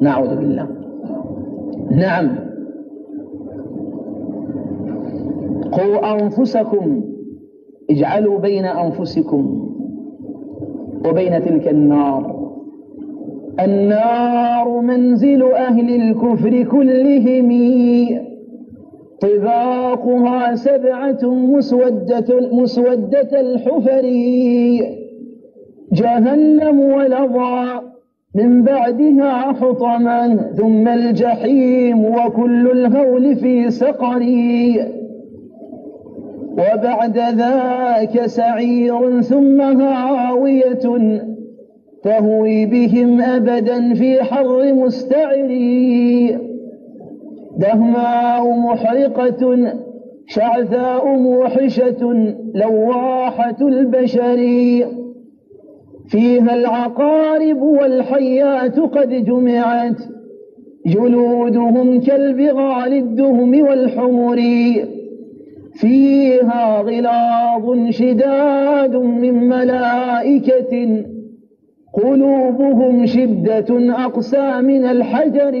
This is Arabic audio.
نعوذ بالله. نعم. قوا أنفسكم. اجعلوا بين أنفسكم وبين تلك النار. النار منزل أهل الكفر كلهم. طباقها سبعة مسودة, مسودة الحفر. جهنم ولظى. من بعدها حطما ثم الجحيم وكل الهول في سقر وبعد ذاك سعير ثم هاوية تهوي بهم أبدا في حر مستعر. دهماء محرقة شعثاء موحشة لواحة البشر. فيها العقارب والحيات قد جمعت جلودهم كالبغال الدهم والحمر. فيها غلاظ شداد من ملائكة قلوبهم شدة أقسى من الحجر.